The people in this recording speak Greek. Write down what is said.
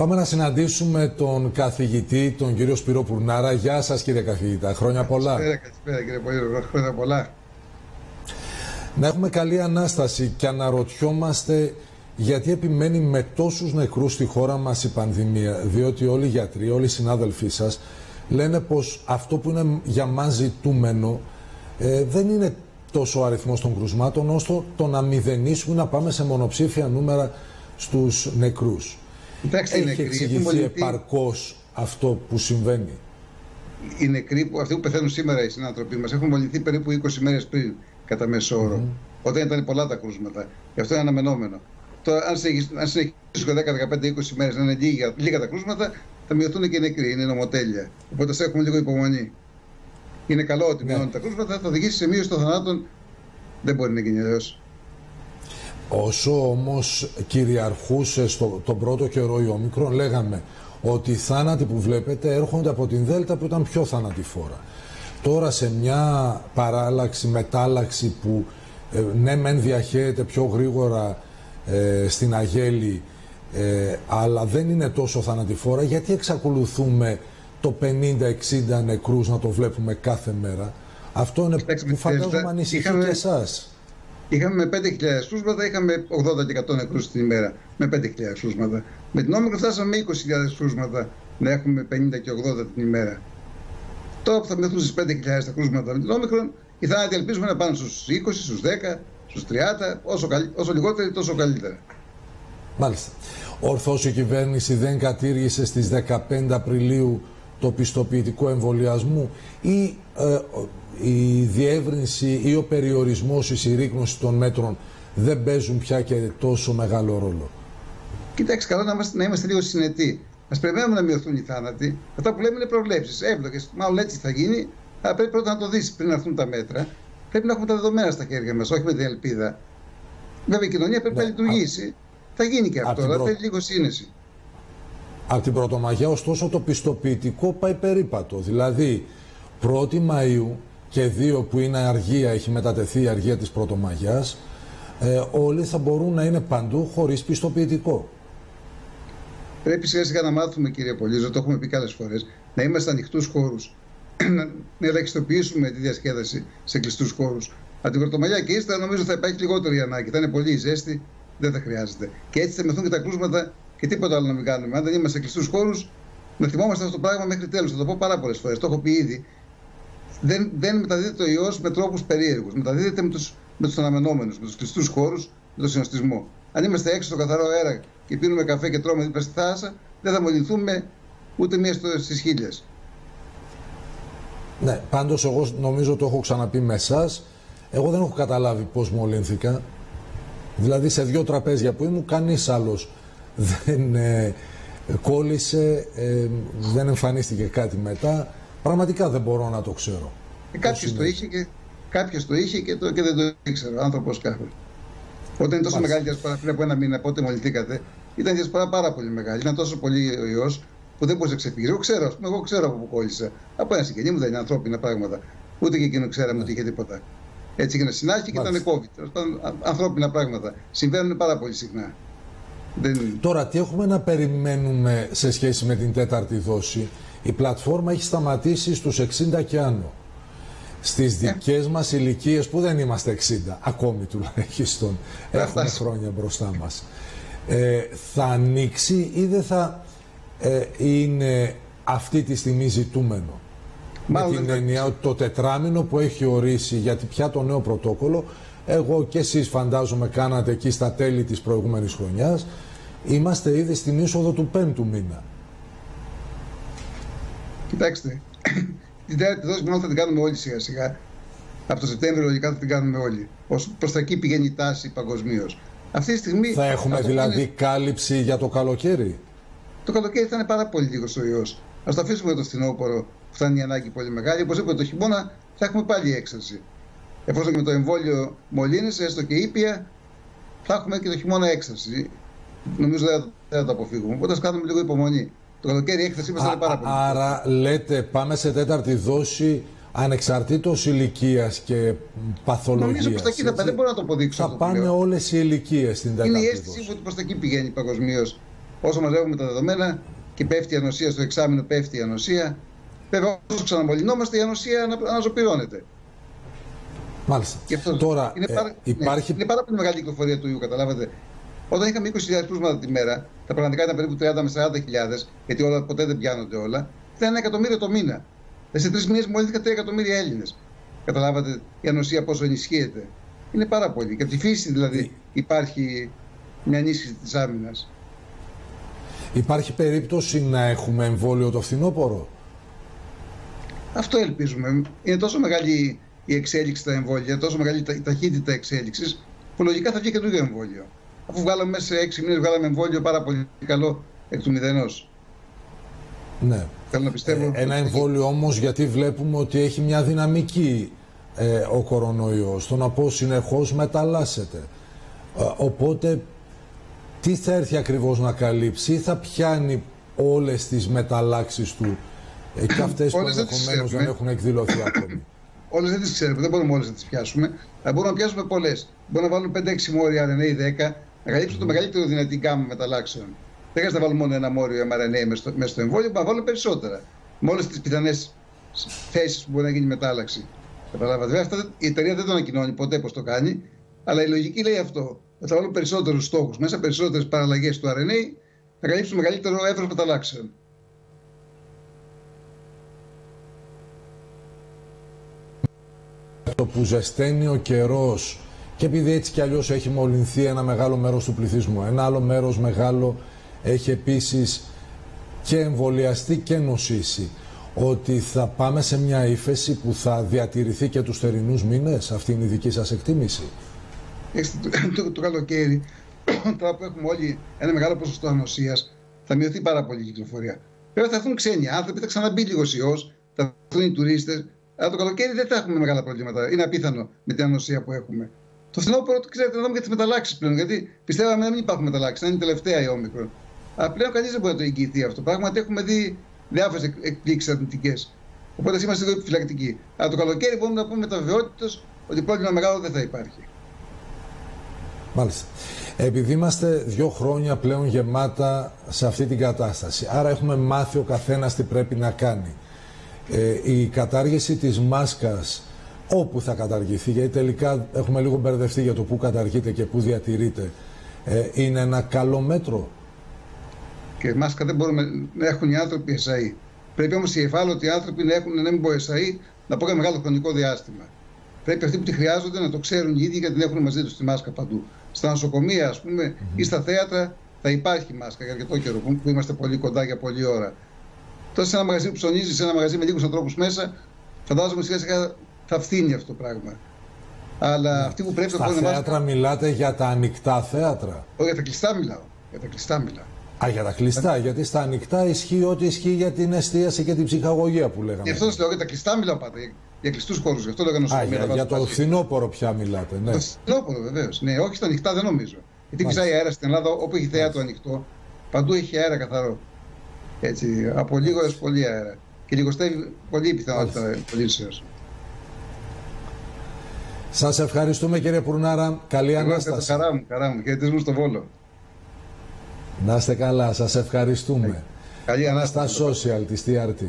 Πάμε να συναντήσουμε τον καθηγητή, τον κύριο Σπύρο Πουρνάρα. Γεια σας κύριε καθηγητά, χρόνια πολλά. Καλησπέρα, καλησπέρα κύριε Πολύρο, χρόνια πολλά. Να έχουμε καλή Ανάσταση και αναρωτιόμαστε γιατί επιμένει με τόσους νεκρούς στη χώρα μας η πανδημία. Διότι όλοι οι γιατροί, όλοι οι συνάδελφοί σας λένε πως αυτό που είναι για μας ζητούμενο ε, δεν είναι τόσο ο αριθμός των κρουσμάτων ώστε το να μηδενίσουμε να πάμε σε μονοψήφια νούμερα στους νεκρούς. Κοιτάξτε, Έχει νεκροί, εξηγηθεί έχουν επαρκώς αυτό που συμβαίνει. Οι νεκροί, που, αυτοί που πεθαίνουν σήμερα οι συνάνθρωποι μας, έχουν μολυνθεί περίπου 20 μέρες πριν, κατά μέσο όρο. Όταν ήταν πολλά τα κρούσματα. Γι' αυτό είναι αναμενόμενο. Τώρα, αν συνεχίσουν 10, 15, 20 μέρες να είναι λίγα, λίγα τα κρούσματα, θα μειωθούν και οι νεκροί. Είναι νομοτέλεια. Οπότε θα έχουμε λίγο υπομονή. Είναι καλό ότι Ναι. μειώνουν τα κρούσματα, θα οδηγήσει σε μείωση των θανάτων. Δεν μπορεί να γίνει αλλιώς. Όσο όμως κυριαρχούσε στο, τον πρώτο καιρό η Όμικρον λέγαμε ότι οι θάνατοι που βλέπετε έρχονται από την Δέλτα που ήταν πιο θανατηφόρα. Τώρα σε μια παράλλαξη, μετάλλαξη που ε, ναι μεν διαχέεται πιο γρήγορα ε, στην Αγέλη ε, αλλά δεν είναι τόσο θανατηφόρα γιατί εξακολουθούμε το 50-60 νεκρούς να το βλέπουμε κάθε μέρα. Αυτό είναι Κοιτάξτε, που φαντάζομαι είχαμε- ανησυχεί είχαμε- και εσάς. Είχαμε με 5.000 κρούσματα, είχαμε 80 και 100 νεκρούς την ημέρα. Με 5.000 κρούσματα. Με την όμικρο φτάσαμε με 20.000 κρούσματα να έχουμε 50 και 80 την ημέρα. Τώρα που θα μειωθούν στις 5.000 τα κρούσματα με την όμικρο, οι θάνατοι ελπίζουμε να πάνε στους 20, στους 10, στους 30, όσο, καλ- όσο λιγότεροι τόσο καλύτερα. Μάλιστα. Ορθώς η κυβέρνηση δεν κατήργησε στις 15 Απριλίου το πιστοποιητικό εμβολιασμού ή ε, η διεύρυνση ή ο περιορισμός, η συρρήκνωση των μέτρων δεν παίζουν πια και τόσο μεγάλο ρόλο. Κοιτάξτε, καλό να είμαστε, να είμαστε λίγο συνετοί. Α περιμένουμε να μειωθούν οι θάνατοι. Αυτά που λέμε είναι προβλέψεις. Εύλογες. Μάλλον έτσι θα γίνει. Αλλά πρέπει πρώτα να το δεις πριν έρθουν τα μέτρα. Πρέπει να έχουμε τα δεδομένα στα χέρια μας, όχι με την ελπίδα. Βέβαια η κοινωνία πρέπει Ναι, να λειτουργήσει. Θα γίνει και απ' αυτό, την αλλά πρώτη. θέλει λίγο σύνεση. Από την Πρωτομαγιά, ωστόσο, το πιστοποιητικό πάει περίπατο. Δηλαδή, 1η Μαΐου και 2 που είναι αργία, έχει μετατεθεί η αργία της Πρωτομαγιάς, ε, όλοι θα μπορούν να είναι παντού χωρίς πιστοποιητικό. Πρέπει σιγά σιγά να μάθουμε, κύριε Πολύζο, το έχουμε πει άλλες φορές, να είμαστε ανοιχτούς χώρους. να, να ελαχιστοποιήσουμε τη διασκέδαση σε κλειστούς χώρους. Από την Πρωτομαγιά και ύστερα νομίζω θα υπάρχει λιγότερη ανάγκη. Θα είναι πολύ η ζέστη, δεν θα χρειάζεται. Και έτσι θα μεθούν και τα κρούσματα και τίποτα άλλο να μην κάνουμε. Αν δεν είμαστε σε κλειστούς χώρους, να θυμόμαστε αυτό το πράγμα μέχρι τέλου. Θα το πω πάρα πολλές φορές. Το έχω πει ήδη. Δεν, δεν μεταδίδεται ο ιό με τρόπους περίεργους. Μεταδίδεται με τους με τους αναμενόμενους, με τους κλειστούς χώρους, με το συνοστισμό. Αν είμαστε έξω στο καθαρό αέρα και πίνουμε καφέ και τρώμε δίπλα στη θάλασσα, δεν θα μολυνθούμε ούτε μία στις χίλιες. Ναι, πάντως εγώ νομίζω το έχω ξαναπεί με εσάς. Εγώ δεν έχω καταλάβει πώς μολύνθηκα. Δηλαδή σε δύο τραπέζια που ήμουν κανείς άλλος δεν ε, κόλλησε, ε, δεν εμφανίστηκε κάτι μετά. Πραγματικά δεν μπορώ να το ξέρω. Κάποιος είναι. το είχε και, κάποιος το είχε και, το, και δεν το ήξερε. Ο άνθρωπος κάθε. Όταν είναι τόσο Μάλιστα. μεγάλη διασπορά, πριν από ένα μήνα, πότε μολυνθήκατε, ήταν διασπορά πάρα πολύ μεγάλη. Ήταν τόσο πολύ ο ιό που δεν μπορούσε να ξεφύγει. Εγώ ξέρω, ας πούμε, εγώ ξέρω από πού κόλλησε. Από ένα συγγενή μου δεν είναι ανθρώπινα πράγματα. Ούτε και εκείνο ξέραμε ότι είχε τίποτα. Έτσι έγινε συνάχη και ήταν Μάλιστα. COVID. Τέλος πάντων, α- ανθρώπινα πράγματα. Συμβαίνουν πάρα πολύ συχνά. Δεν... Τώρα, τι έχουμε να περιμένουμε σε σχέση με την τέταρτη δόση; Η πλατφόρμα έχει σταματήσει στους 60 και άνω. Στις δικές μας ηλικίες που δεν είμαστε 60, ακόμη τουλάχιστον, Θα έχουμε φτάσει. χρόνια μπροστά μας. Ε, θα ανοίξει ή δεν θα ε, είναι αυτή τη στιγμή ζητούμενο; Μάλλον με την δεν θα έννοια ότι το τετράμινο που έχει ορίσει γιατί πια το νέο πρωτόκολλο, εγώ και εσείς φαντάζομαι κάνατε εκεί στα τέλη της προηγούμενης χρονιάς, είμαστε ήδη στην είσοδο του πέμπτου μήνα. Κοιτάξτε, την τέταρτη δόση μάλλον θα την κάνουμε όλοι σιγά σιγά. Από το Σεπτέμβριο λογικά θα την κάνουμε όλοι. Όσο προς τα εκεί πηγαίνει η τάση παγκοσμίως. Αυτή τη στιγμή. Θα έχουμε αυτό δηλαδή είναι- κάλυψη για το καλοκαίρι; Το καλοκαίρι θα είναι πάρα πολύ λίγο ο ιός. Α το αφήσουμε για το φθινόπωρο που θα είναι η ανάγκη πολύ μεγάλη. Οπωσδήποτε το χειμώνα θα έχουμε πάλι έξαρση. Εφόσον και με το εμβόλιο μολύνεσαι, έστω και ήπια, θα έχουμε και το χειμώνα έξαρση. Νομίζω δεν θα, δεν θα το αποφύγουμε. Οπότε ας κάνουμε λίγο υπομονή. Το καλοκαίρι η έκθεσή μας θα Α- είναι πάρα πολύ. άρα λέτε πάμε σε τέταρτη δόση ανεξαρτήτως ηλικίας και παθολογίας. Νομίζω πω τα εκεί θα έτσι. πάει. Δεν μπορώ να το αποδείξω. Θα αυτό που πάνε λέω. όλες οι ηλικίες στην τέταρτη Είναι η δόση. αίσθηση μου ότι προς τα εκεί πηγαίνει παγκοσμίως. Όσο μαζεύουμε τα δεδομένα και πέφτει η ανοσία στο εξάμεινο, πέφτει η ανοσία. Βέβαια, όσο ξαναμολυνόμαστε, η ανοσία αναζωπηρώνεται. Μάλιστα. αυτό Τώρα, είναι, πάρα, ε, υπάρχει... ναι, είναι πάρα πολύ μεγάλη κυκλοφορία του ιού, καταλάβατε. Όταν είχαμε 20.000 κρούσματα τη μέρα, τα πραγματικά ήταν περίπου 30 με 40.000, γιατί όλα ποτέ δεν πιάνονται όλα, ήταν ένα εκατομμύριο το μήνα. Σε τρεις μήνες μολύνθηκαν 3 εκατομμύρια Έλληνες. Καταλάβατε η ανοσία πόσο ενισχύεται. Είναι πάρα πολύ. Και από τη φύση δηλαδή υπάρχει μια ενίσχυση της άμυνας. Υπάρχει περίπτωση να έχουμε εμβόλιο το φθινόπωρο; Αυτό ελπίζουμε. Είναι τόσο μεγάλη η εξέλιξη στα εμβόλια, τόσο μεγάλη η ταχύτητα εξέλιξης, που λογικά θα βγει καινούργιο εμβόλιο. Αφού βγάλαμε μέσα σε 6 μήνες, βγάλαμε εμβόλιο πάρα πολύ καλό εκ του μηδενός. Ναι. Θέλω να πιστεύω. Ε, ένα εμβόλιο όμως γιατί βλέπουμε ότι έχει μια δυναμική ε, ο κορονοϊός. Το να πω συνεχώς μεταλλάσσεται. Ε, οπότε τι θα έρθει ακριβώς να καλύψει; Ή θα πιάνει όλες τις μεταλλάξεις του ε, και αυτές που ενδεχομένως δεν έχουν εκδηλωθεί ακόμη. Όλες δεν τις ξέρουμε, δεν μπορούμε όλες να τις πιάσουμε. Αλλά μπορούμε να πιάσουμε πολλές. Μπορούμε να βάλουμε 5-6 μόρια RNA 10 να καλύψουν το μεγαλύτερο δυνατή γκάμα μεταλλάξεων. Δεν χρειάζεται να βάλουμε μόνο ένα μόριο mRNA μέσα στο, μέσα στο εμβόλιο, μπορούμε να βάλουμε περισσότερα. Με όλες τις πιθανές θέσεις που μπορεί να γίνει μετάλλαξη. Καταλάβατε. Βέβαια, αυτά, η εταιρεία δεν το ανακοινώνει ποτέ πώ το κάνει, αλλά η λογική λέει αυτό. Θα βάλουμε περισσότερους στόχους μέσα, περισσότερες παραλλαγές του RNA, θα καλύψουμε μεγαλύτερο εύρος μεταλλάξεων. Το που ζεσταίνει ο καιρός και επειδή έτσι κι αλλιώς έχει μολυνθεί ένα μεγάλο μέρος του πληθυσμού, ένα άλλο μέρος μεγάλο έχει επίσης και εμβολιαστεί και νοσήσει ότι θα πάμε σε μια ύφεση που θα διατηρηθεί και τους θερινούς μήνες. Αυτή είναι η δική σας εκτίμηση. το, το, το καλοκαίρι, τώρα που έχουμε όλοι ένα μεγάλο ποσοστό ανοσίας, θα μειωθεί πάρα πολύ η κυκλοφορία. Βέβαια θα έρθουν ξένοι άνθρωποι, θα ξαναμπεί λίγος ιός, θα έρθουν οι τουρίστες. Αλλά το καλοκαίρι δεν θα έχουμε μεγάλα προβλήματα. Είναι απίθανο με την ανοσία που έχουμε. Το φθινόπωρο, ξέρετε, να δούμε για τις μεταλλάξεις πλέον. Γιατί πιστεύαμε να μην υπάρχουν μεταλλάξεις, να είναι η τελευταία η όμικρο. Αλλά πλέον κανείς δεν μπορεί να το εγγυηθεί αυτό. Πράγματι έχουμε δει διάφορες εκπλήξεις αρνητικές. Οπότε είμαστε εδώ επιφυλακτικοί. Αλλά το καλοκαίρι μπορούμε να πούμε με τα βεβαιότητα ότι πρόβλημα μεγάλο δεν θα υπάρχει. Μάλιστα. Επειδή είμαστε δύο χρόνια πλέον γεμάτα σε αυτή την κατάσταση, άρα έχουμε μάθει ο καθένας τι πρέπει να κάνει. Ε, η κατάργηση της μάσκας όπου θα καταργηθεί, γιατί τελικά έχουμε λίγο μπερδευτεί για το πού καταργείται και πού διατηρείται, ε, είναι ένα καλό μέτρο και μάσκα δεν μπορούμε να έχουν οι άνθρωποι SAE. Πρέπει όμως οι ευάλωτοι άνθρωποι να έχουν ένα μην πω SAE να πω για μεγάλο χρονικό διάστημα. Πρέπει αυτοί που τη χρειάζονται να το ξέρουν οι ίδιοι γιατί την έχουν μαζί τους τη μάσκα παντού. Στα νοσοκομεία, ας πούμε, mm-hmm. ή στα θέατρα θα υπάρχει μάσκα για αρκετό καιρό που είμαστε πολύ κοντά για πολλή ώρα. Τώρα σε ένα μαγαζί που ψωνίζει, σε ένα μαγαζί με λίγους ανθρώπους μέσα, φαντάζομαι σιγά σιγά θα φθίνει αυτό το πράγμα. Αλλά mm. αυτοί που πρέπει να Στα θέατρα μάσκα... μιλάτε για τα ανοιχτά θέατρα. Όχι, για τα κλειστά μιλάω. Για τα κλειστά μιλάω. Α, για τα κλειστά, γιατί στα ανοιχτά ισχύει ό,τι ισχύει για την εστίαση και την ψυχαγωγία που λέγαμε. Γι' αυτό σας λέω για τα κλειστά μιλάω πάντα. Για κλειστούς χώρους. Γι' αυτό λέγανε νοσοκομεία. Για, για το φθινόπωρο πια μιλάτε. Ναι. Το φθινόπωρο βεβαίως. Ναι, όχι στα ανοιχτά δεν νομίζω. Γιατί φυσάει αέρα στην Ελλάδα όπου έχει θέατρο ανοιχτό. Παντού έχει αέρα καθαρό. Έτσι, από λίγο έως πολύ αέρα. Και λιγοστεύει πολύ η πιθανότητα πωλήσεω. Σας ευχαριστούμε κύριε Πουρνάρα. Καλή ανάσταση. Χαρά μου, χαρά μου. Χαιρετισμού στο Βόλο. Να είστε καλά, σας ευχαριστούμε. Καλή ανάσταση. Στα social της TRT.